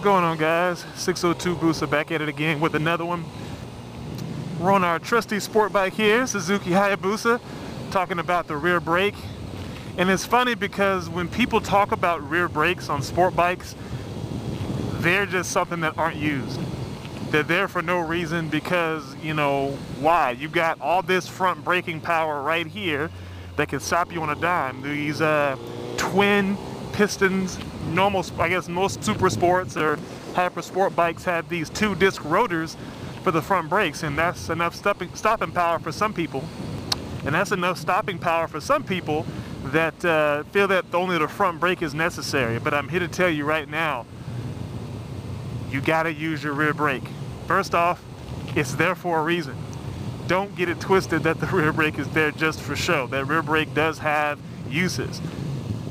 What's going on guys? 602 Busa back at it again with another one. We're on our trusty sport bike here, Suzuki Hayabusa, talking about the rear brake. And it's funny because when people talk about rear brakes on sport bikes, they're just something that aren't used. They're there for no reason because, you know, why? You've got all this front braking power right here that can stop you on a dime. These uh, twin pistons, normal, I guess most super sports or hyper sport bikes have these two disc rotors for the front brakes and that's enough stopping, stopping power for some people. And that's enough stopping power for some people that uh, feel that only the front brake is necessary. But I'm here to tell you right now, you gotta use your rear brake. First off, it's there for a reason. Don't get it twisted that the rear brake is there just for show. That rear brake does have uses.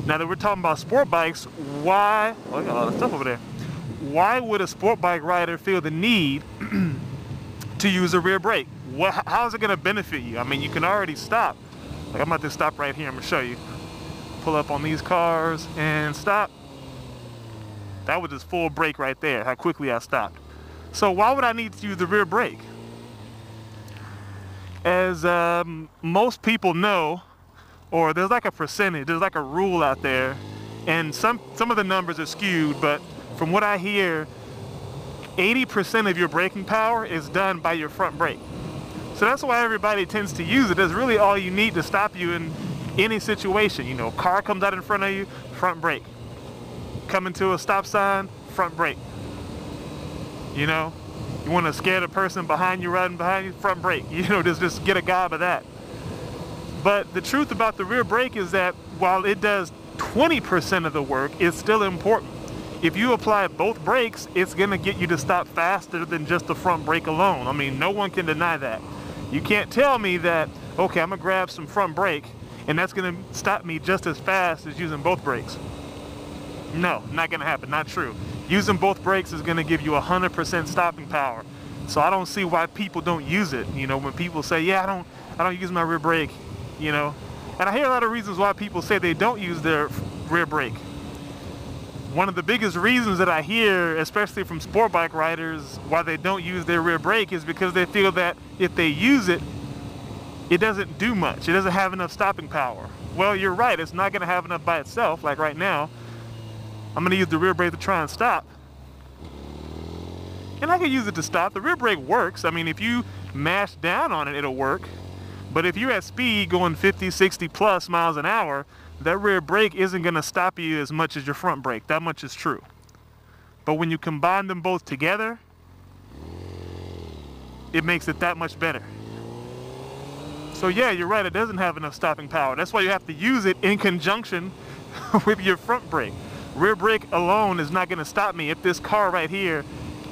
Now that we're talking about sport bikes, why, oh, I got a lot of stuff over there. Why would a sport bike rider feel the need to use a rear brake. What, how is it going to benefit you? I mean, you can already stop. Like I'm about to stop right here. I'm to show you. Pull up on these cars and stop. That was just full brake right there, how quickly I stopped. So why would I need to use the rear brake? As um, most people know, or there's like a percentage, there's like a rule out there, and some, some of the numbers are skewed, but from what I hear, 80% of your braking power is done by your front brake. So that's why everybody tends to use it. That's really all you need to stop you in any situation. You know, car comes out in front of you, front brake. Coming to a stop sign, front brake. You know, you want to scare the person behind you, riding behind you, front brake. You know, just, just get a gob of that. But the truth about the rear brake is that while it does 20% of the work, it's still important if you apply both brakes, it's gonna get you to stop faster than just the front brake alone. I mean, no one can deny that. You can't tell me that, okay, I'm gonna grab some front brake and that's gonna stop me just as fast as using both brakes. No, not gonna happen, not true. Using both brakes is gonna give you 100% stopping power. So I don't see why people don't use it. You know, when people say, yeah, I don't, I don't use my rear brake, you know. And I hear a lot of reasons why people say they don't use their rear brake one of the biggest reasons that I hear, especially from sport bike riders, why they don't use their rear brake is because they feel that if they use it, it doesn't do much. It doesn't have enough stopping power. Well, you're right. It's not going to have enough by itself. Like right now, I'm going to use the rear brake to try and stop. And I can use it to stop. The rear brake works. I mean, if you mash down on it, it'll work. But if you're at speed going 50, 60 plus miles an hour, that rear brake isn't going to stop you as much as your front brake. That much is true. But when you combine them both together, it makes it that much better. So yeah, you're right, it doesn't have enough stopping power. That's why you have to use it in conjunction with your front brake. Rear brake alone is not gonna stop me if this car right here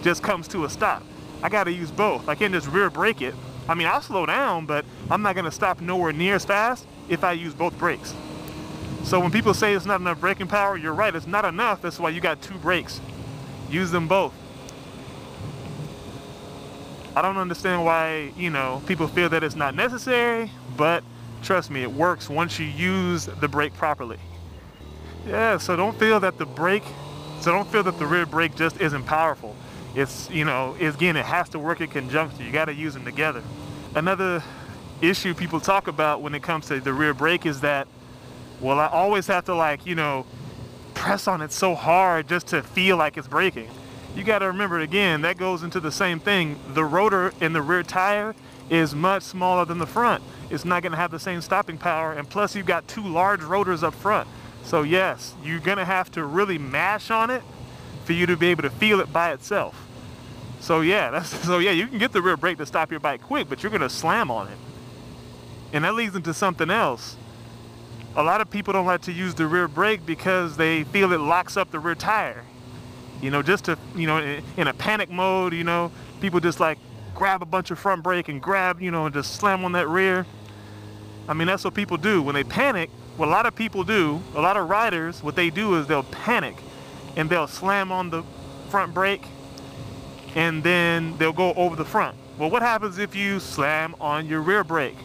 just comes to a stop. I gotta use both. I can't just rear brake it. I mean, I'll slow down, but I'm not gonna stop nowhere near as fast if I use both brakes. So when people say it's not enough braking power, you're right, it's not enough. That's why you got two brakes. Use them both. I don't understand why, you know, people feel that it's not necessary, but trust me, it works once you use the brake properly. Yeah, so don't feel that the brake, so don't feel that the rear brake just isn't powerful. It's, you know, it's, again, it has to work in conjunction. You got to use them together. Another issue people talk about when it comes to the rear brake is that well, I always have to like, you know, press on it so hard just to feel like it's braking. You got to remember again, that goes into the same thing. The rotor in the rear tire is much smaller than the front. It's not going to have the same stopping power. And plus you've got two large rotors up front. So yes, you're going to have to really mash on it for you to be able to feel it by itself. So yeah, that's, so yeah, you can get the rear brake to stop your bike quick, but you're to slam on it. And that leads into something else a lot of people don't like to use the rear brake because they feel it locks up the rear tire. You know, just to, you know, in a panic mode, you know, people just like grab a bunch of front brake and grab, you know, and just slam on that rear. I mean, that's what people do. When they panic, what a lot of people do, a lot of riders, what they do is they'll panic and they'll slam on the front brake and then they'll go over the front. Well, what happens if you slam on your rear brake?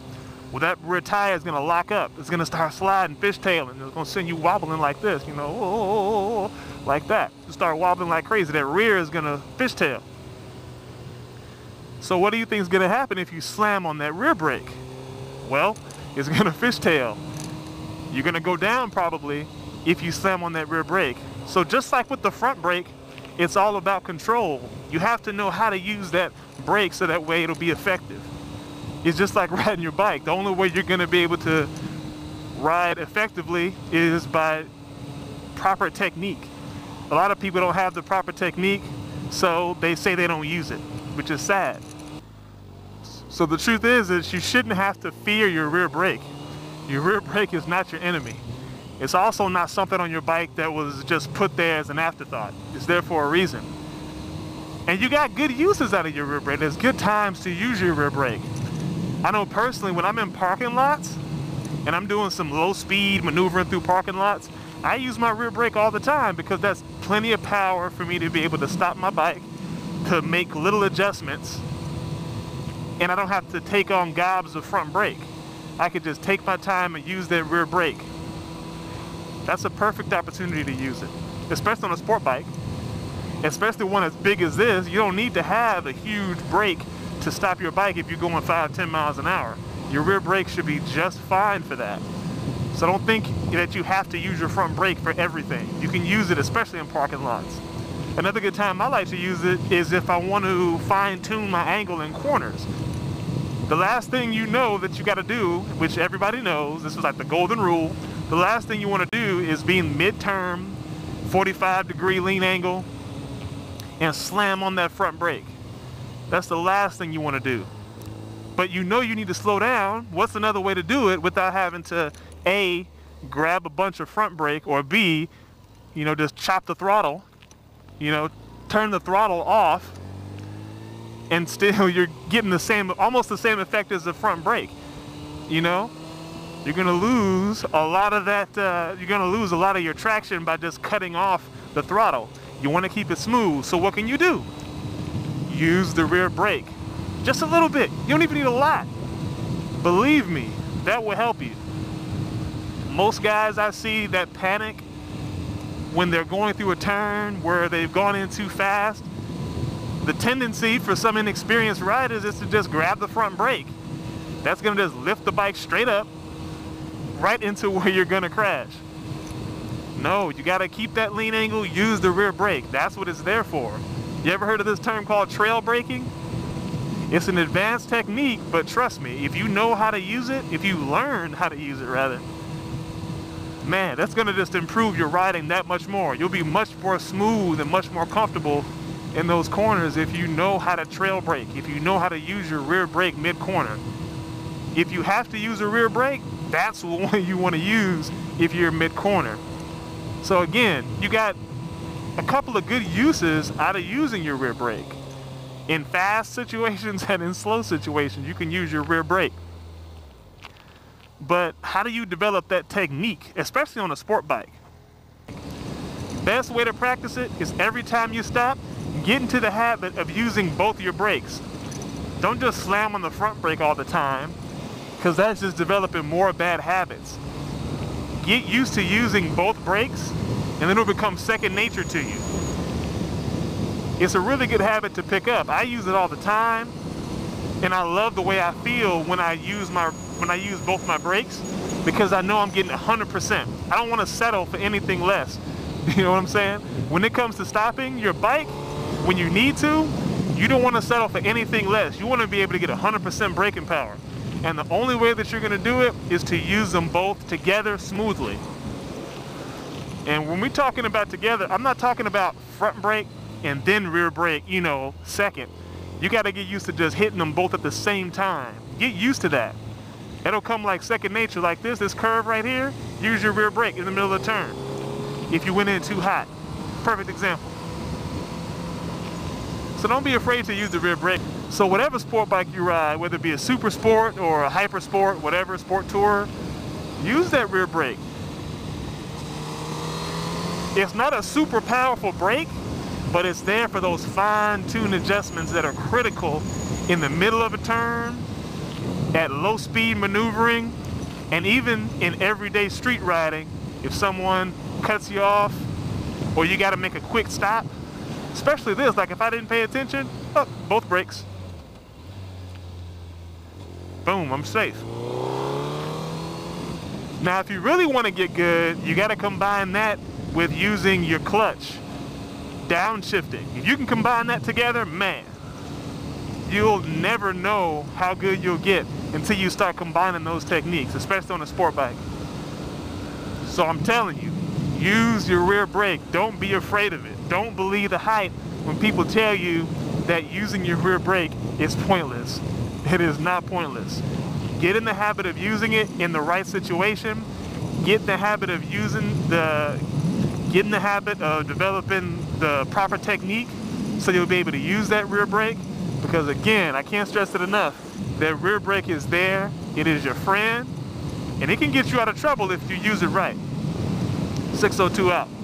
well, that rear tire is going to lock up. It's going to start sliding, fishtailing. It's going to send you wobbling like this, you know, oh, like that. You start wobbling like crazy. That rear is going to fishtail. So what do you think is going to happen if you slam on that rear brake? Well, it's going to fishtail. You're going to go down probably if you slam on that rear brake. So just like with the front brake, it's all about control. You have to know how to use that brake so that way it'll be effective. It's just like riding your bike. The only way you're gonna be able to ride effectively is by proper technique. A lot of people don't have the proper technique, so they say they don't use it, which is sad. So the truth is, is you shouldn't have to fear your rear brake. Your rear brake is not your enemy. It's also not something on your bike that was just put there as an afterthought. It's there for a reason. And you got good uses out of your rear brake. There's good times to use your rear brake. I know personally when I'm in parking lots and I'm doing some low speed maneuvering through parking lots, I use my rear brake all the time because that's plenty of power for me to be able to stop my bike, to make little adjustments, and I don't have to take on gobs of front brake. I could just take my time and use that rear brake. That's a perfect opportunity to use it, especially on a sport bike, especially one as big as this. You don't need to have a huge brake to stop your bike if you're going 5, 10 miles an hour. Your rear brake should be just fine for that. So don't think that you have to use your front brake for everything. You can use it especially in parking lots. Another good time I like to use it is if I want to fine tune my angle in corners. The last thing you know that you got to do, which everybody knows, this is like the golden rule, the last thing you want to do is be in mid-turn, 45 degree lean angle, and slam on that front brake. That's the last thing you want to do. But you know you need to slow down. What's another way to do it without having to A, grab a bunch of front brake or B, you know, just chop the throttle, you know, turn the throttle off and still you're getting the same, almost the same effect as the front brake, you know? You're gonna lose a lot of that, uh, you're gonna lose a lot of your traction by just cutting off the throttle. You wanna keep it smooth, so what can you do? use the rear brake. Just a little bit. You don't even need a lot. Believe me, that will help you. Most guys I see that panic when they're going through a turn where they've gone in too fast, the tendency for some inexperienced riders is to just grab the front brake. That's gonna just lift the bike straight up, right into where you're gonna crash. No, you gotta keep that lean angle, use the rear brake. That's what it's there for. You ever heard of this term called trail braking? It's an advanced technique, but trust me, if you know how to use it, if you learn how to use it rather, man, that's gonna just improve your riding that much more. You'll be much more smooth and much more comfortable in those corners if you know how to trail brake, if you know how to use your rear brake mid-corner. If you have to use a rear brake, that's the one you wanna use if you're mid-corner. So again, you got a couple of good uses out of using your rear brake. In fast situations and in slow situations, you can use your rear brake. But how do you develop that technique, especially on a sport bike? Best way to practice it is every time you stop, get into the habit of using both your brakes. Don't just slam on the front brake all the time, because that's just developing more bad habits. Get used to using both brakes and then it'll become second nature to you. It's a really good habit to pick up. I use it all the time, and I love the way I feel when I use my when I use both my brakes because I know I'm getting 100%. I don't want to settle for anything less. You know what I'm saying? When it comes to stopping your bike, when you need to, you don't want to settle for anything less. You want to be able to get 100% braking power. And the only way that you're going to do it is to use them both together smoothly. And when we're talking about together, I'm not talking about front brake and then rear brake, you know, second. You got to get used to just hitting them both at the same time. Get used to that. It'll come like second nature like this, this curve right here, use your rear brake in the middle of the turn. If you went in too hot. Perfect example. So don't be afraid to use the rear brake. So whatever sport bike you ride, whether it be a super sport or a hyper sport, whatever sport tour, use that rear brake. It's not a super powerful brake, but it's there for those fine-tuned adjustments that are critical in the middle of a turn at low speed maneuvering and even in everyday street riding, if someone cuts you off or you got to make a quick stop, especially this, like if I didn't pay attention, oh, both brakes. Boom, I'm safe. Now, if you really want to get good, you got to combine that with using your clutch, downshifting. If you can combine that together, man, you'll never know how good you'll get until you start combining those techniques, especially on a sport bike. So I'm telling you, use your rear brake. Don't be afraid of it. Don't believe the hype when people tell you that using your rear brake is pointless. It is not pointless. Get in the habit of using it in the right situation. Get in the habit of using the, get in the habit of developing the proper technique so you'll be able to use that rear brake. Because again, I can't stress it enough, that rear brake is there, it is your friend, and it can get you out of trouble if you use it right. 602 out.